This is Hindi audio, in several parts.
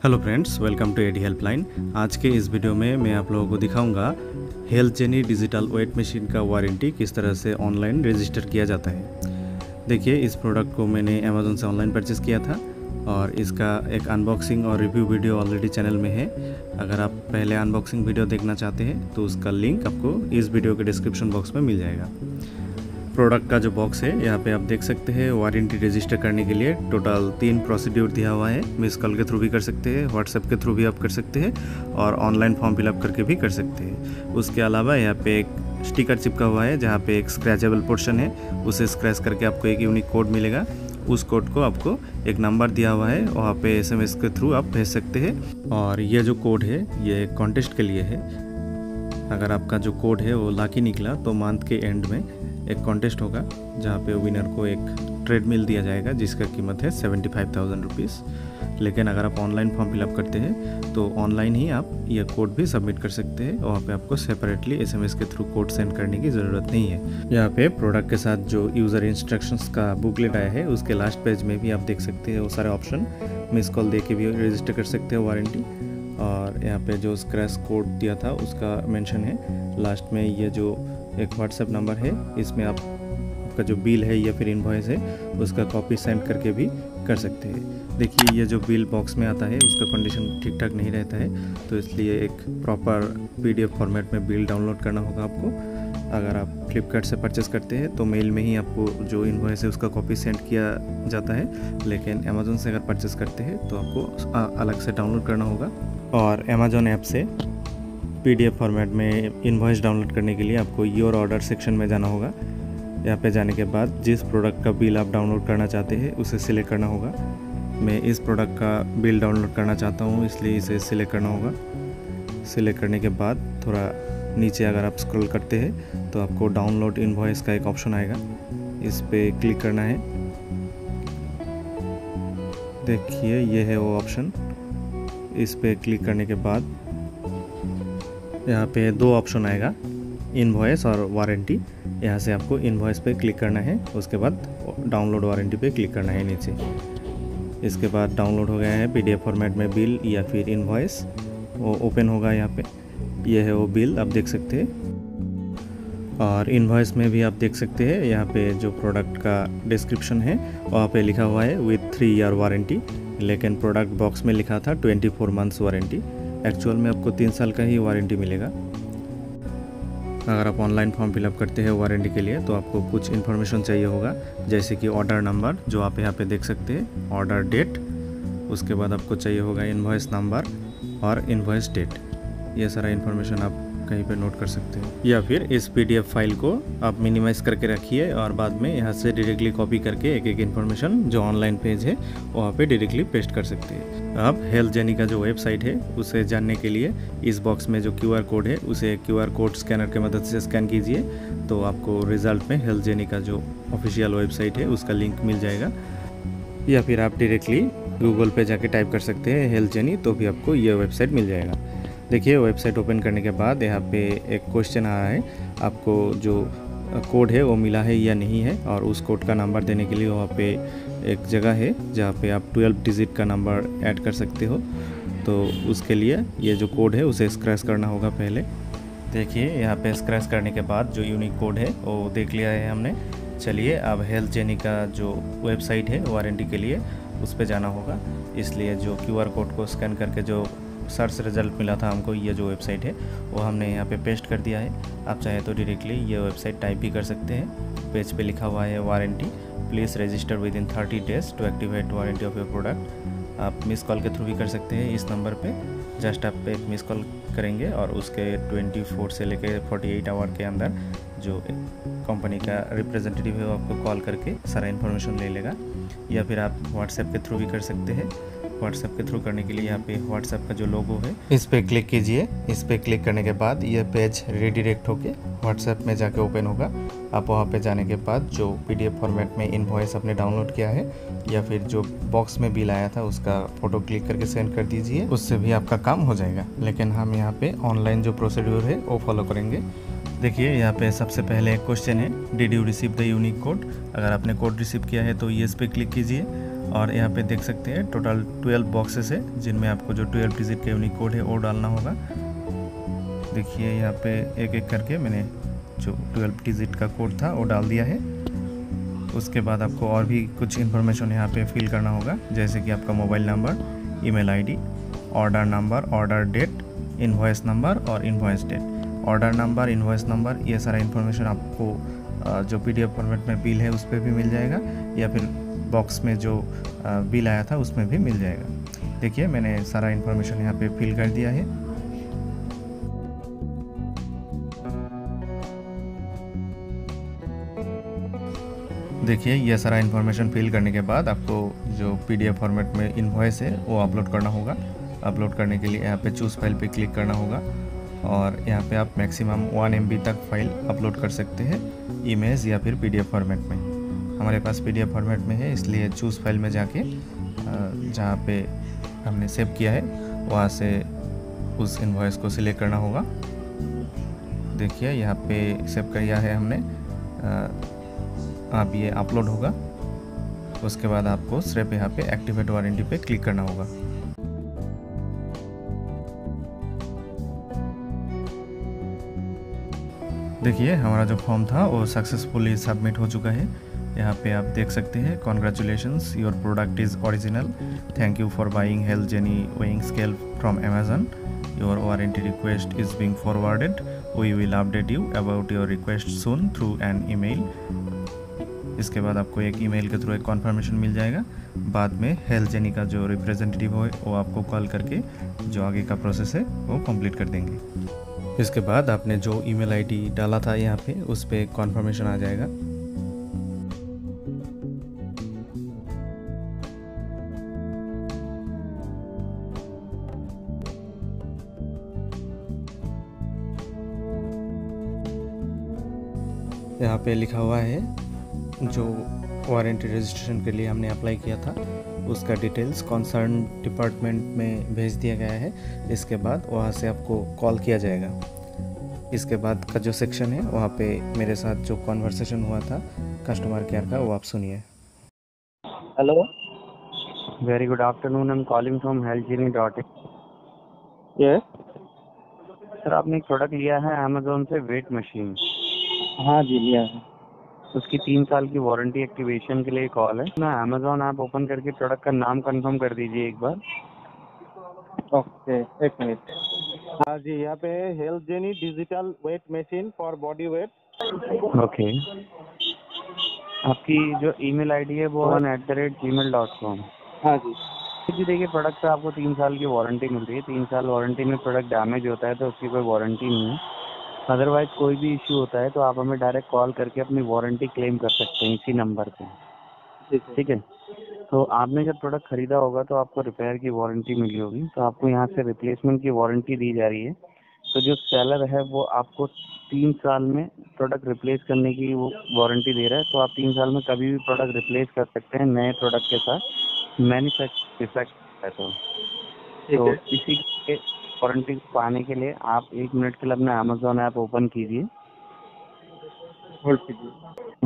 Hello friends, welcome to AD helpline. आज के इस वीडियो में मैं आप लोगों को दिखाऊँगा health genie digital weight machine का वारंटी किस तरह से ऑनलाइन रजिस्टर किया जाता है। देखिए, इस प्रोडक्ट को मैंने अमेज़ोन से ऑनलाइन परचेज़ किया था और इसका एक अनबॉक्सिंग और रिव्यू वीडियो ऑलरेडी चैनल में है। अगर आप पहले अनबॉक्सिंग वीडियो देखना चाहते हैं तो उसका लिंक आपको इस वीडियो के डिस्क्रिप्शन बॉक्स में मिल जाएगा। प्रोडक्ट का जो बॉक्स है, यहाँ पे आप देख सकते हैं वारंटी रजिस्टर करने के लिए टोटल तीन प्रोसीड्यूर दिया हुआ है। मिस कॉल के थ्रू भी कर सकते हैं व्हाट्सएप के थ्रू भी आप कर सकते हैं और ऑनलाइन फॉर्म फिलअप करके भी कर सकते हैं। उसके अलावा यहाँ पे एक स्टिकर चिपका हुआ है, जहाँ पे एक स्क्रैचेबल पोर्शन है। उसे स्क्रैच करके आपको एक यूनिक कोड मिलेगा। उस कोड को आपको एक नंबर दिया हुआ है, वहाँ पे एसएमएस के थ्रू आप भेज सकते हैं। और ये जो कोड है, ये कॉन्टेस्ट के लिए है। अगर आपका जो कोड है वो लाकी निकला तो मंथ के एंड में एक कॉन्टेस्ट होगा, जहाँ पे विनर को एक ट्रेडमिल दिया जाएगा, जिसका कीमत है सेवेंटी फाइव थाउज़ेंड रुपीज़ लेकिन अगर आप ऑनलाइन फॉर्म फिलअप करते हैं तो ऑनलाइन ही आप यह कोड भी सबमिट कर सकते हैं वहाँ पे आपको सेपरेटली एसएमएस के थ्रू कोड सेंड करने की ज़रूरत नहीं है। यहाँ पे प्रोडक्ट के साथ जो यूज़र इंस्ट्रक्शंस का बुकलेट आया है, उसके लास्ट पेज में भी आप देख सकते हैं वो सारे ऑप्शन मिस कॉल दे के भी रजिस्टर कर सकते हो वारंटी और यहाँ पे जो स्क्रैच कोड दिया था, उसका मेंशन है। लास्ट में ये जो एक व्हाट्सएप नंबर है, इसमें आप, आपका जो बिल है या फिर इन्वॉइस है, उसका कॉपी सेंड करके भी कर सकते हैं। देखिए, ये जो बिल बॉक्स में आता है, उसका कंडीशन ठीक ठाक नहीं रहता है तो इसलिए एक प्रॉपर पीडीएफ फॉर्मेट में बिल डाउनलोड करना होगा आपको। अगर आप फ्लिपकार्ट से परचेस करते हैं तो मेल में ही आपको जो इन्वॉइस है, उसका कॉपी सेंड किया जाता है। लेकिन अमेज़ोन से अगर परचेस करते हैं तो आपको अलग से डाउनलोड करना होगा। और अमेज़ोन ऐप से पीडीएफ फॉर्मेट में इन्वॉइस डाउनलोड करने के लिए आपको योर ऑर्डर सेक्शन में जाना होगा। यहाँ पे जाने के बाद जिस प्रोडक्ट का बिल आप डाउनलोड करना चाहते हैं, उसे सिलेक्ट करना होगा। मैं इस प्रोडक्ट का बिल डाउनलोड करना चाहता हूँ, इसलिए इसे सिलेक्ट करना होगा। सिलेक्ट करने के बाद थोड़ा नीचे अगर आप स्क्रॉल करते हैं तो आपको डाउनलोड इन्वॉइस का एक ऑप्शन आएगा। इस पर क्लिक करना है। देखिए ये है वो ऑप्शन इस पर क्लिक करने के बाद यहाँ पे दो ऑप्शन आएगा इनवॉइस और वारंटी यहाँ से आपको इनवॉइस पे क्लिक करना है, उसके बाद डाउनलोड वारंटी पे क्लिक करना है नीचे। इसके बाद डाउनलोड हो गया है पीडीएफ फॉर्मेट में बिल या फिर इनवॉइस वो ओपन होगा यहाँ पे। यह है वो बिल आप देख सकते हैं। और इनवॉइस में भी आप देख सकते हैं, यहाँ पे जो प्रोडक्ट का डिस्क्रिप्शन है, वहाँ पे लिखा हुआ है विथ थ्री ईयर वारंटी लेकिन प्रोडक्ट बॉक्स में लिखा था twenty four months warranty actual में आपको तीन साल का ही वारंटी मिलेगा। अगर आप ऑनलाइन फॉर्म फिलअप करते हैं वारंटी के लिए तो आपको कुछ इन्फॉर्मेशन चाहिए होगा, जैसे कि ऑर्डर नंबर जो आप यहाँ पे देख सकते हैं ऑर्डर डेट उसके बाद आपको चाहिए होगा इन्वॉइस नंबर और इन्वॉइस डेट ये सारा इन्फॉर्मेशन आप कहीं पे नोट कर सकते हैं। या फिर इस पीडीएफ फ़ाइल को आप मिनिमाइज करके रखिए और बाद में यहाँ से डायरेक्टली कॉपी करके एक एक इन्फॉर्मेशन जो ऑनलाइन पेज है, वहाँ पे डायरेक्टली पेस्ट कर सकते हैं। आप हेल्थ जर्नी का जो वेबसाइट है, उसे जानने के लिए इस बॉक्स में जो क्यूआर कोड है, उसे क्यूआर कोड स्कैनर की मदद से स्कैन कीजिए। तो आपको रिज़ल्ट में हेल्थ जर्नी का जो ऑफिशियल वेबसाइट है, उसका लिंक मिल जाएगा। या फिर आप डायरेक्टली गूगल पे जाके टाइप कर सकते हैं हेल्थ जर्नी तो भी आपको यह वेबसाइट मिल जाएगा। देखिए वेबसाइट ओपन करने के बाद यहाँ पे एक क्वेश्चन आ रहा है। आपको जो कोड है, वो मिला है या नहीं है? और उस कोड का नंबर देने के लिए वहाँ पे एक जगह है, जहाँ पे आप 12 डिजिट का नंबर ऐड कर सकते हो। तो उसके लिए ये जो कोड है, उसे स्क्रैच करना होगा पहले। देखिए, यहाँ पे स्क्रैच करने के बाद जो यूनिक कोड है, वो देख लिया है हमने। चलिए, अब हेल्थ जेनी का जो वेबसाइट है वारंटी के लिए, उस पर जाना होगा। इसलिए जो क्यूआर कोड को स्कैन करके जो सर्च रिज़ल्ट मिला था हमको, ये जो वेबसाइट है, वो हमने यहाँ पे पेस्ट कर दिया है। आप चाहे तो डायरेक्टली ये वेबसाइट टाइप भी कर सकते हैं। पेज पे लिखा हुआ है warranty please register within thirty days to activate warranty of your product आप मिस कॉल के थ्रू भी कर सकते हैं इस नंबर पर जस्ट आप एक मिस कॉल करेंगे और उसके 24 से लेकर 48 आवर के अंदर जो कंपनी का रिप्रेजेंटेटिव है वो आपको कॉल करके सारा इन्फॉर्मेशन ले लेगा। या फिर आप व्हाट्सएप के थ्रू भी कर सकते हैं। व्हाट्सएप के थ्रू करने के लिए यहाँ पे व्हाट्सएप का जो लोगो है, इस पर क्लिक कीजिए। इस पर क्लिक करने के बाद ये पेज रिडायरेक्ट होके व्हाट्सएप में जाके ओपन होगा। आप वहाँ पे जाने के बाद जो पीडीएफ फॉर्मेट में इनवॉइस आपने डाउनलोड किया है, या फिर जो बॉक्स में बिल आया था, उसका फ़ोटो क्लिक करके सेंड कर दीजिए। उससे भी आपका काम हो जाएगा। लेकिन हम यहाँ पे ऑनलाइन जो प्रोसीड्यूर है, वो फॉलो करेंगे। देखिए, यहाँ पे सबसे पहले एक क्वेश्चन है did you receive the unique code अगर आपने कोड रिसीव किया है तो ये इस पर क्लिक कीजिए। और यहाँ पे देख सकते हैं टोटल 12 बॉक्सेस है, जिनमें आपको जो 12 डिजिट का यूनिक कोड है, वो डालना होगा। देखिए, यहाँ पे एक एक करके मैंने जो 12 डिजिट का कोड था, वो डाल दिया है। उसके बाद आपको और भी कुछ इन्फॉर्मेशन यहाँ पे फिल करना होगा, जैसे कि आपका mobile number email ID order number order date invoice number और invoice date order number invoice number ये सारा इन्फॉर्मेशन आपको जो PDF फॉर्मेट में बिल है उस पर भी मिल जाएगा, या फिर बॉक्स में जो बिल आया था उसमें भी मिल जाएगा। देखिए, मैंने सारा इन्फॉर्मेशन यहाँ पे फिल कर दिया है। देखिए, ये सारा इन्फॉर्मेशन फिल करने के बाद आपको जो पीडीएफ फॉर्मेट में इन्वॉइस है, वो अपलोड करना होगा। अपलोड करने के लिए यहाँ पे चूज़ फ़ाइल पे क्लिक करना होगा। और यहाँ पे आप मैक्सिमम वन एम तक फ़ाइल अपलोड कर सकते हैं इमेज या फिर पीडीएफ फॉर्मेट में। हमारे पास पीडीएफ फॉर्मेट में है, इसलिए चूज़ फ़ाइल में जाके जहाँ पे हमने सेव किया है, वहाँ से उस इन्वॉइस को सिलेक्ट करना होगा। देखिए, यहाँ पे सेव किया है हमने आप ये अपलोड होगा, उसके बाद आपको सिर्फ़ यहाँ पे एक्टिवेट वारंटी पे क्लिक करना होगा। देखिए, हमारा जो फॉर्म था वो सक्सेसफुली सबमिट हो चुका है। यहाँ पे आप देख सकते हैं congratulation your product is original thank you for buying health genie weighing scale from Amazon your warranty request is being forwarded we will update you about your request soon through an email इसके बाद आपको एक ईमेल के थ्रू एक कॉन्फर्मेशन मिल जाएगा। बाद में हेल्थ जेनी का जो रिप्रेजेंटेटिव हो, वो आपको कॉल करके जो आगे का प्रोसेस है, वो कंप्लीट कर देंगे। इसके बाद आपने जो ईमेल आईडी डाला था यहाँ पे, उस पर कॉन्फर्मेशन आ जाएगा। यहाँ पे लिखा हुआ है, जो वारंटी रजिस्ट्रेशन के लिए हमने अप्लाई किया था। उसका डिटेल्स कॉन्सर्न डिपार्टमेंट में भेज दिया गया है। इसके बाद वहाँ से आपको कॉल किया जाएगा। इसके बाद का जो सेक्शन है वहाँ पे मेरे साथ जो कॉन्वर्सेशन हुआ था कस्टमर केयर का वो आप सुनिए। Hello very good afternoon I am calling from health dot ये सर आपने एक प्रोडक्ट लिया है अमेजोन से वेट मशीन हाँ जी लिया है। उसकी तीन साल की वारंटी एक्टिवेशन के लिए कॉल है। ना अमेजोन ऐप ओपन करके प्रोडक्ट का नाम कंफर्म कर दीजिए एक बार। ओके एक मिनट हाँ जी यहाँ पे health genie digital weight machine for body weight okay आपकी जो ईमेल आईडी है वो है at the rate Gmail dot com हाँ जी। जी देखिए प्रोडक्ट पे आपको तीन साल की वारंटी मिल रही है। तीन साल वारंटी में प्रोडक्ट डैमेज होता है तो उसकी कोई वारंटी नहीं है। अदरवाइज़ कोई भी इश्यू होता है तो आप हमें डायरेक्ट कॉल करके अपनी वारंटी क्लेम कर सकते हैं इसी नंबर पे। ठीक है। तो आपने जब प्रोडक्ट खरीदा होगा तो आपको रिपेयर की वारंटी मिली होगी। तो आपको यहाँ से रिप्लेसमेंट की वारंटी दी जा रही है। तो जो सेलर है वो आपको तीन साल में प्रोडक्ट रिप्लेस करने की वो वारंटी दे रहा है। तो आप तीन साल में कभी भी प्रोडक्ट रिप्लेस कर सकते हैं नए प्रोडक्ट के साथ। मैन्युफैक्चर डिफेक्ट है तो, तो इसी के वारंटी पाने के लिए आप एक मिनट के लिए अपना अमेजोन ऐप ओपन कीजिए।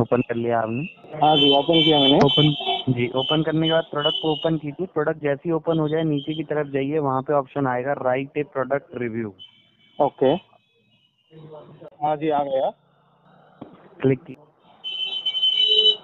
ओपन कर लिया आपने। हाँ जी ओपन किया मैंने। ओपन जी ओपन करने के बाद प्रोडक्ट को ओपन कीजिए। प्रोडक्ट जैसे ही ओपन हो जाए नीचे की तरफ़ जाइए वहाँ पे ऑप्शन आएगा write a product review okay हाँ जी आ गया। क्लिक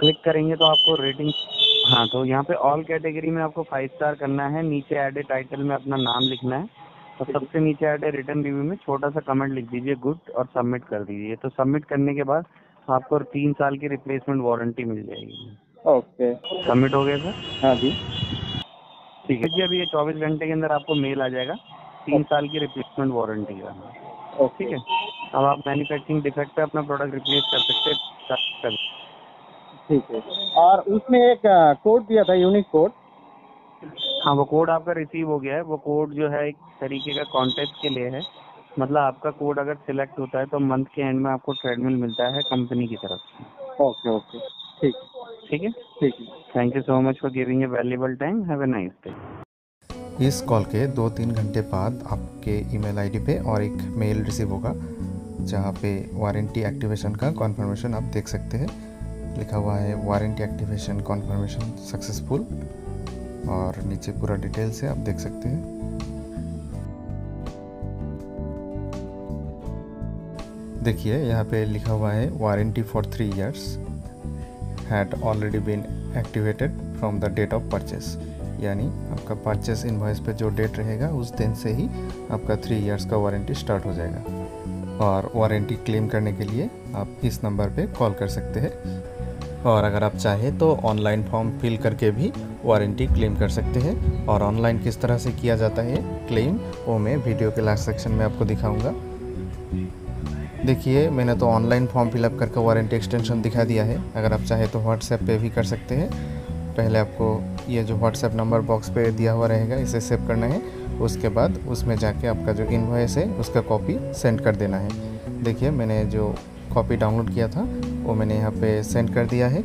क्लिक करेंगे तो आपको रेटिंग हाँ तो यहाँ पे ऑल कैटेगरी में आपको फाइव स्टार करना है। नीचे एड ए टाइटल में अपना नाम लिखना है। तो सबसे नीचे है रिटर्न रिव्यू में छोटा सा कमेंट लिख दीजिए गुड और सबमिट कर दीजिए। तो सबमिट करने के बाद आपको तीन साल की रिप्लेसमेंट वारंटी मिल जाएगी। ओके। सबमिट हो गया सर हाँ जी। ठीक है जी अभी ये चौबीस घंटे के अंदर आपको मेल आ जाएगा तीन साल की रिप्लेसमेंट वारंटी का। ठीक है? अब आप मैन्युफैक्चरिंग डिफेक्ट पे अपना प्रोडक्ट रिप्लेस कर सकते हैं ठीक है। और उसमें एक कोड दिया था यूनिक कोड हाँ वो कोड आपका रिसीव हो गया है। वो कोड जो है एक तरीके का कॉन्टेस्ट के लिए है। मतलब आपका कोड अगर सिलेक्ट होता है तो मंथ के एंड में आपको ट्रेडमिल मिलता है कंपनी की तरफ़ से। ओके ओके ठीक ठीक है? ठीक है। Thank you so much for giving a valuable time have a nice day इस कॉल के दो तीन घंटे बाद आपके ईमेल आईडी पे और एक मेल रिसीव होगा जहाँ पे वारंटी एक्टिवेशन का कॉन्फर्मेशन आप देख सकते हैं। लिखा हुआ है वारंटी एक्टिवेशन कॉन्फर्मेशन सक्सेसफुल और नीचे पूरा डिटेल से आप देख सकते हैं। देखिए, यहाँ पे लिखा हुआ है warranty for three years had already been activated from the date of purchase यानी आपका परचेस इनवॉइस पे जो डेट रहेगा, उस दिन से ही आपका थ्री इयर्स का वारंटी स्टार्ट हो जाएगा। और वारंटी क्लेम करने के लिए आप इस नंबर पे कॉल कर सकते हैं। और अगर आप चाहें तो ऑनलाइन फॉर्म फिल करके भी वारंटी क्लेम कर सकते हैं और ऑनलाइन किस तरह से किया जाता है क्लेम, वो मैं वीडियो के लास्ट सेक्शन में आपको दिखाऊँगा। देखिए, मैंने तो ऑनलाइन फॉर्म फिलअप करके वारंटी एक्सटेंशन दिखा दिया है। अगर आप चाहें तो व्हाट्सएप पे भी कर सकते हैं। पहले आपको ये जो व्हाट्सएप नंबर बॉक्स पे दिया हुआ रहेगा, इसे सेव करना है। उसके बाद उसमें जाके आपका जो इन्वॉइस है, उसका कॉपी सेंड कर देना है। देखिए, मैंने जो कॉपी डाउनलोड किया था वो मैंने यहाँ पे सेंड कर दिया है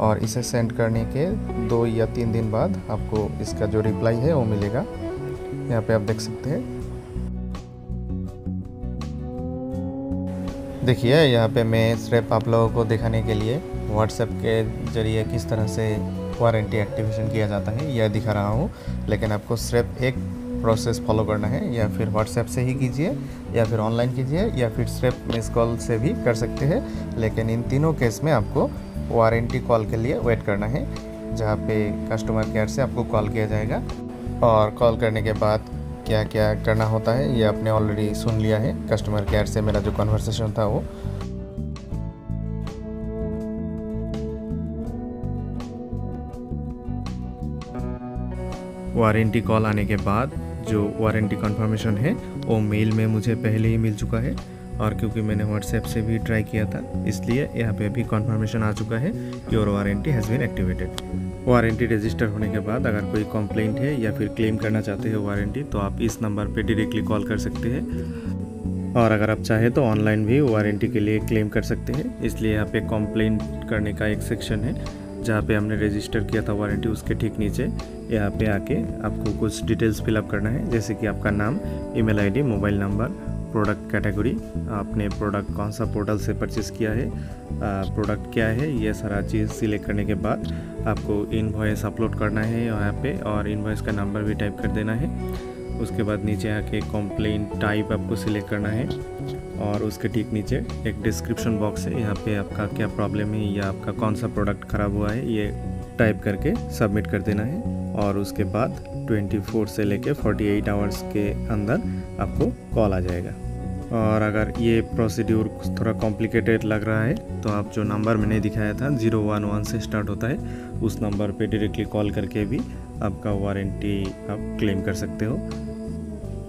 और इसे सेंड करने के दो या तीन दिन बाद आपको इसका जो रिप्लाई है वो मिलेगा। यहाँ पे आप देख सकते हैं। देखिए, यहाँ पे मैं सिर्फ़ आप लोगों को दिखाने के लिए व्हाट्सएप के ज़रिए किस तरह से वारंटी एक्टिवेशन किया जाता है, यह दिखा रहा हूँ। लेकिन आपको सिर्फ़ एक प्रोसेस फॉलो करना है, या फिर व्हाट्सएप से ही कीजिए, या फिर ऑनलाइन कीजिए, या फिर सिर्फ़ मिस कॉल से भी कर सकते हैं। लेकिन इन तीनों केस में आपको वारंटी कॉल के लिए वेट करना है, जहाँ पे कस्टमर केयर से आपको कॉल किया जाएगा। और कॉल करने के बाद क्या क्या करना होता है, ये आपने ऑलरेडी सुन लिया है कस्टमर केयर से मेरा जो कन्वर्सेशन था वो। वारंटी कॉल आने के बाद जो वारंटी कंफर्मेशन है, वो मेल में मुझे पहले ही मिल चुका है और क्योंकि मैंने व्हाट्सएप से भी ट्राई किया था, इसलिए यहाँ पे भी कंफर्मेशन आ चुका है कि और warranty has been activated warranty register होने के बाद अगर कोई कंप्लेंट है या फिर क्लेम करना चाहते हैं वारंटी तो आप इस नंबर पे डायरेक्टली कॉल कर सकते हैं। और अगर आप चाहें तो ऑनलाइन भी वारंटी के लिए क्लेम कर सकते हैं, इसलिए यहाँ पे कंप्लेंट करने का एक सेक्शन है। जहाँ पे हमने रजिस्टर किया था वारंटी उसके ठीक नीचे, यहाँ पे आके आपको कुछ डिटेल्स फिलअप करना है, जैसे कि आपका नाम email ID mobile number product category आपने प्रोडक्ट कौन सा पोर्टल से परचेज़ किया है प्रोडक्ट क्या है, ये सारा चीज़ सिलेक्ट करने के बाद आपको इनवॉइस अपलोड करना है यहाँ पे और इनवॉइस का नंबर भी टाइप कर देना है। उसके बाद नीचे आके कंप्लेंट टाइप आपको सिलेक्ट करना है। और उसके ठीक नीचे एक डिस्क्रिप्शन बॉक्स है। यहाँ पे आपका क्या प्रॉब्लम है या आपका कौन सा प्रोडक्ट ख़राब हुआ है, ये टाइप करके सबमिट कर देना है। और उसके बाद 24 से लेके 48 आवर्स के अंदर आपको कॉल आ जाएगा। और अगर ये प्रोसीड्यूर थोड़ा कॉम्प्लिकेटेड लग रहा है तो आप जो नंबर मैंने दिखाया था ज़ीरो वन वन से स्टार्ट होता है, उस नंबर पे डायरेक्टली कॉल करके भी आपका वारंटी आप क्लेम कर सकते हो।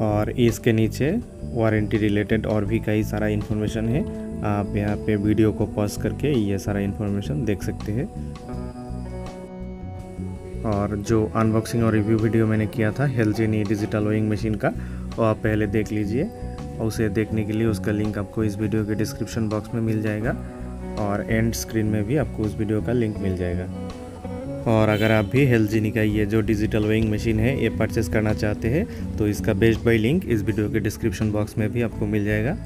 और इसके नीचे वारंटी रिलेटेड और भी कई सारा इन्फॉर्मेशन है। आप यहाँ पे वीडियो को पॉज करके ये सारा इन्फॉर्मेशन देख सकते हैं। और जो अनबॉक्सिंग और रिव्यू वीडियो मैंने किया था हेल्जेनी डिजिटल वेइंग मशीन का, वो आप पहले देख लीजिए। और उसे देखने के लिए उसका लिंक आपको इस वीडियो के डिस्क्रिप्शन बॉक्स में मिल जाएगा और एंड स्क्रीन में भी आपको उस वीडियो का लिंक मिल जाएगा। और अगर आप भी हेल्जिनी का ये जो डिजिटल वेइंग मशीन है, ये परचेस करना चाहते हैं तो इसका बेस्ट बाई लिंक इस वीडियो के डिस्क्रिप्शन बॉक्स में भी आपको मिल जाएगा।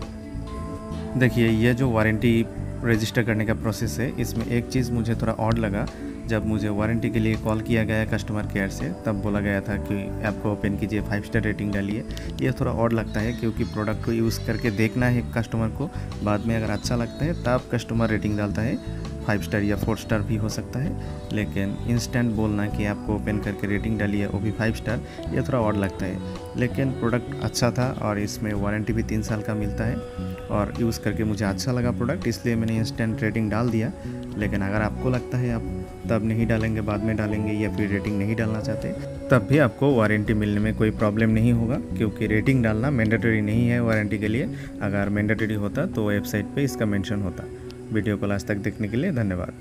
देखिए, ये जो वारंटी रजिस्टर करने का प्रोसेस है, इसमें एक चीज़ मुझे थोड़ा ऑड लगा। जब मुझे वारंटी के लिए कॉल किया गया कस्टमर केयर से, तब बोला गया था कि ऐप को ओपन कीजिए फाइव स्टार रेटिंग डालिए। ये थोड़ा और लगता है क्योंकि प्रोडक्ट को यूज़ करके देखना है कस्टमर को। बाद में अगर अच्छा लगता है, तब कस्टमर रेटिंग डालता है। फाइव स्टार या फोर स्टार भी हो सकता है, लेकिन इंस्टेंट बोलना कि आपको ओपन करके रेटिंग डालिए, वो भी फाइव स्टार ये थोड़ा और लगता है। लेकिन प्रोडक्ट अच्छा था और इसमें वारंटी भी तीन साल का मिलता है और यूज़ करके मुझे अच्छा लगा प्रोडक्ट इसलिए मैंने इंस्टेंट रेटिंग डाल दिया। लेकिन अगर आपको लगता है आप तब नहीं डालेंगे, बाद में डालेंगे या फिर रेटिंग नहीं डालना चाहते, तब भी आपको वारंटी मिलने में कोई प्रॉब्लम नहीं होगा, क्योंकि रेटिंग डालना मैंडेटरी नहीं है वारंटी के लिए। अगर मैंडेटरी होता तो वेबसाइट पर इसका मेंशन होता। वीडियो को लास्ट तक देखने के लिए धन्यवाद।